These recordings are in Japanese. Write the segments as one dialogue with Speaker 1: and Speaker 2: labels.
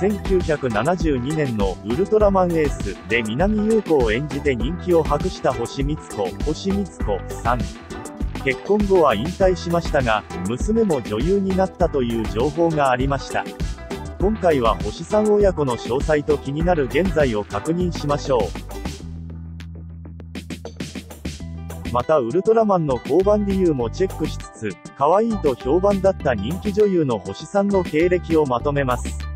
Speaker 1: 1972年のウルトラマンエースで南優子を演じて人気を博した星光子、星光子さん。結婚後は引退しましたが、娘も女優になったという情報がありました。今回は星さん親子の詳細と気になる現在を確認しましょう。またウルトラマンの交番理由もチェックしつつ、可愛いと評判だった人気女優の星さんの経歴をまとめます。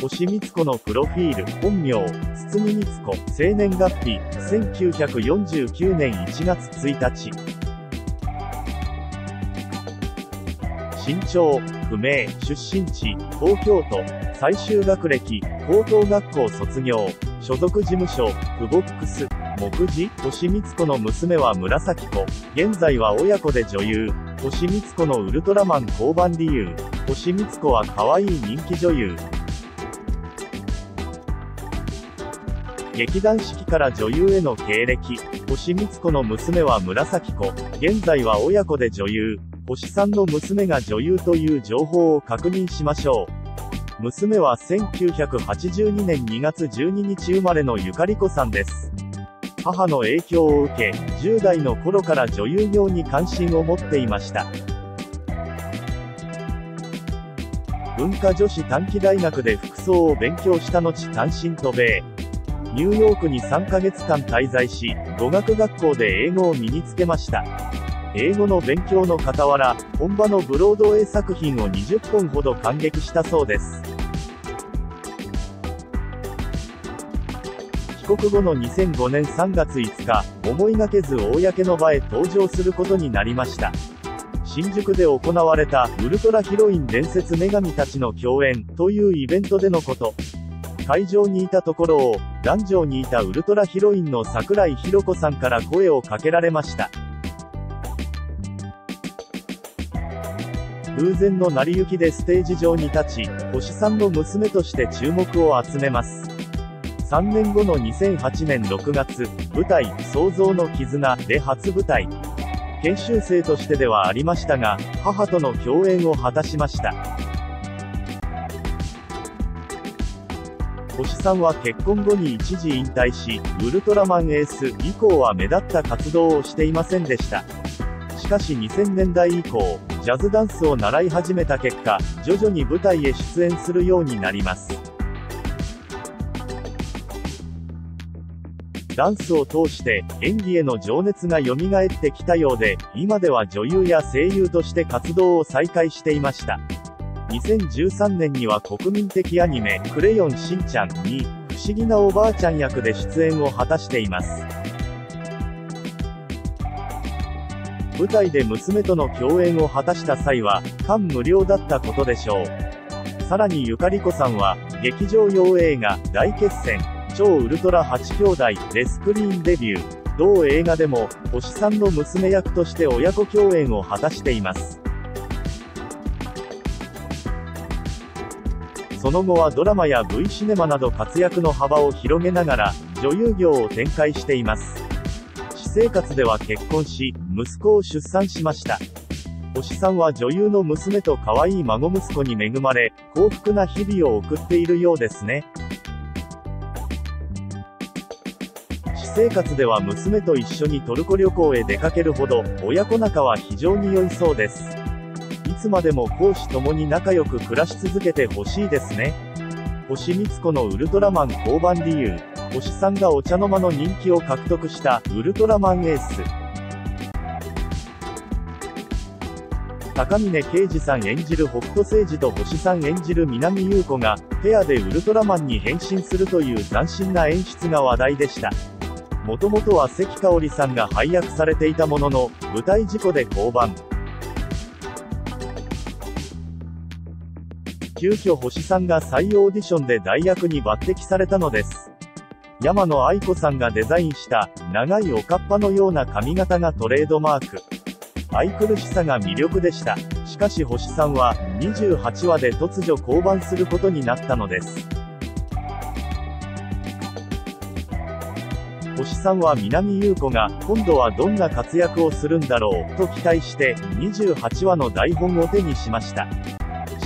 Speaker 1: 星光子のプロフィール、本名、堤光子、生年月日、1949年1月1日。身長、不明、出身地、東京都、最終学歴、高等学校卒業、所属事務所、フボックス、目次、星光子の娘は紫子。現在は親子で女優。星光子のウルトラマン交番理由。星光子は可愛い人気女優。劇団四季から女優への経歴。星光子の娘は紫子。現在は親子で女優。星さんの娘が女優という情報を確認しましょう。娘は1982年2月12日生まれのゆかり子さんです。母の影響を受け、10代の頃から女優業に関心を持っていました。文化女子短期大学で服装を勉強した後単身渡米。ニューヨークに3ヶ月間滞在し、語学学校で英語を身につけました。英語の勉強の傍ら、本場のブロードウェイ作品を20本ほど感激したそうです。帰国後の2005年3月5日、思いがけず公の場へ登場することになりました。新宿で行われた、ウルトラヒロイン伝説女神たちの共演、というイベントでのこと。会場にいたところを、壇上にいたウルトラヒロインの桜井宏子さんから声をかけられました。偶然の成り行きでステージ上に立ち、星さんの娘として注目を集めます。3年後の2008年6月、舞台、創造の絆で初舞台。研修生としてではありましたが、母との共演を果たしました。星さんは結婚後に一時引退し、ウルトラマンエース以降は目立った活動をしていませんでした。しかし2000年代以降、ジャズダンスを習い始めた結果、徐々に舞台へ出演するようになります。ダンスを通して演技への情熱が蘇ってきたようで、今では女優や声優として活動を再開していました。2013年には国民的アニメ、クレヨンしんちゃんに、不思議なおばあちゃん役で出演を果たしています。舞台で娘との共演を果たした際は、感無量だったことでしょう。さらにゆかりこさんは、劇場用映画、大決戦、超ウルトラ8兄弟でスクリーンデビュー。同映画でも、星さんの娘役として親子共演を果たしています。その後はドラマや V シネマなど活躍の幅を広げながら、女優業を展開しています。私生活では結婚し、息子を出産しました。星さんは女優の娘と可愛い孫息子に恵まれ、幸福な日々を送っているようですね私。生活では娘と一緒にトルコ旅行へ出かけるほど、親子仲は非常に良いそうです。いつまでも公私ともに仲良く暮らし続けてほしいですね。星光子のウルトラマン交番理由。星さんがお茶の間の人気を獲得したウルトラマンエース。高峰啓二さん演じる北斗星司と星さん演じる南優子が、ペアでウルトラマンに変身するという斬新な演出が話題でした。もともとは関香織さんが配役されていたものの、舞台事故で降板。急遽星さんが再オーディションで代役に抜擢されたのです。山野愛子さんがデザインした、長いおかっぱのような髪型がトレードマーク。愛くるしさが魅力でした。しかし星さんは、28話で突如降板することになったのです。星さんは南優子が、今度はどんな活躍をするんだろう、と期待して、28話の台本を手にしました。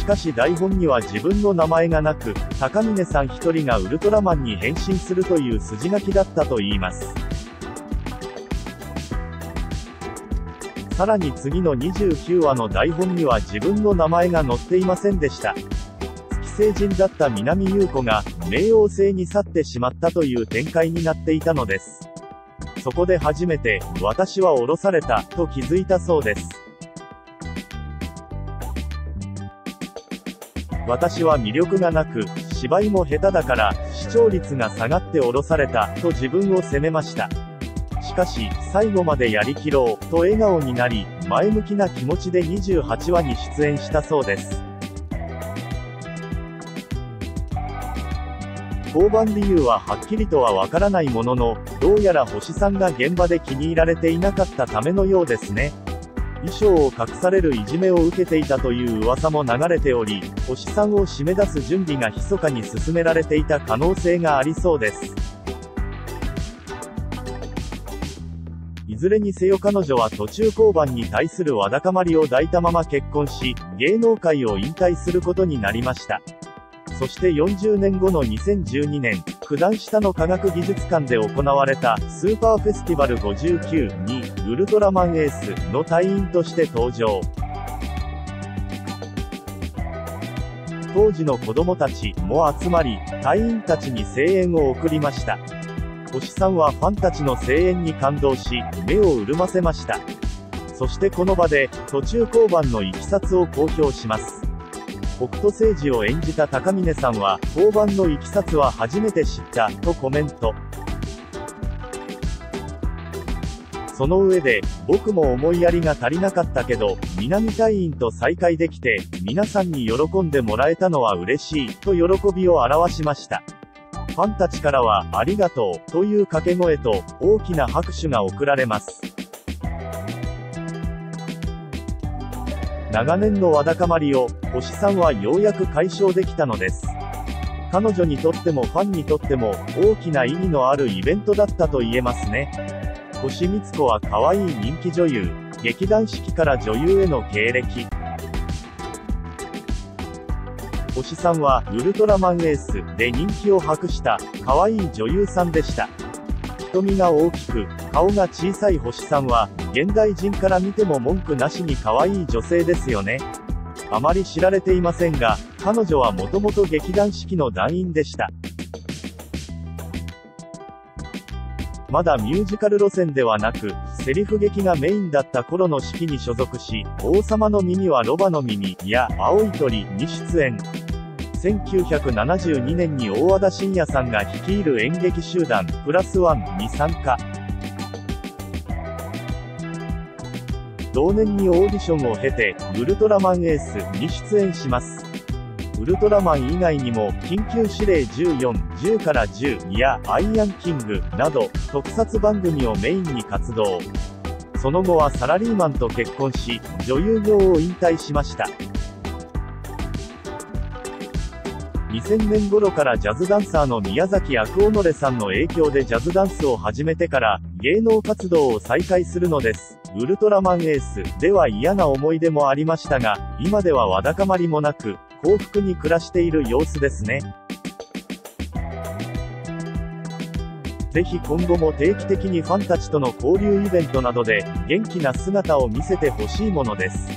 Speaker 1: しかし台本には自分の名前がなく、高峰さん一人がウルトラマンに変身するという筋書きだったといいます。さらに次の29話の台本には自分の名前が載っていませんでした。月星人だった南優子が、冥王星に去ってしまったという展開になっていたのです。そこで初めて、私は降ろされた、と気づいたそうです。私は魅力がなく、芝居も下手だから、視聴率が下がって降ろされた、と自分を責めました。しかし、最後までやりきろう、と笑顔になり、前向きな気持ちで28話に出演したそうです。降板理由ははっきりとはわからないものの、どうやら星さんが現場で気に入られていなかったためのようですね。衣装を隠されるいじめを受けていたという噂も流れており、星さんを締め出す準備が密かに進められていた可能性がありそうです。いずれにせよ彼女は途中交番に対するわだかまりを抱いたまま結婚し、芸能界を引退することになりました。そして40年後の2012年、九段下の科学技術館で行われたスーパーフェスティバル59にウルトラマンエースの隊員として登場。当時の子供たちも集まり、隊員たちに声援を送りました。星さんはファンたちの声援に感動し、目を潤ませました。そしてこの場で、途中交番の行きさつを公表します。北斗星司を演じた高峰さんは、交番の行きさつは初めて知った、とコメント。その上で、僕も思いやりが足りなかったけど、南隊員と再会できて、皆さんに喜んでもらえたのは嬉しい、と喜びを表しました。ファンたちからは、ありがとう、という掛け声と、大きな拍手が送られます。長年のわだかまりを、星さんはようやく解消できたのです。彼女にとってもファンにとっても、大きな意味のあるイベントだったと言えますね。星光子は可愛い人気女優、劇団四季から女優への経歴。星さんは、ウルトラマンエースで人気を博した、可愛い女優さんでした。瞳が大きく、顔が小さい星さんは、現代人から見ても文句なしに可愛い女性ですよね。あまり知られていませんが、彼女はもともと劇団四季の団員でした。まだミュージカル路線ではなく、セリフ劇がメインだった頃の式に所属し、王様の耳はロバの耳や青い鳥に出演。1972年に大和田伸也さんが率いる演劇集団、プラスワンに参加。同年にオーディションを経て、ウルトラマンエースに出演します。ウルトラマン以外にも、緊急指令14、10から10やアイアンキングなど、特撮番組をメインに活動。その後はサラリーマンと結婚し、女優業を引退しました。2000年頃からジャズダンサーの宮崎アクオノレさんの影響でジャズダンスを始めてから芸能活動を再開するのです。ウルトラマンエースでは嫌な思い出もありましたが、今ではわだかまりもなく、幸福に暮らしている様子ですね。ぜひ今後も定期的にファンたちとの交流イベントなどで元気な姿を見せてほしいものです。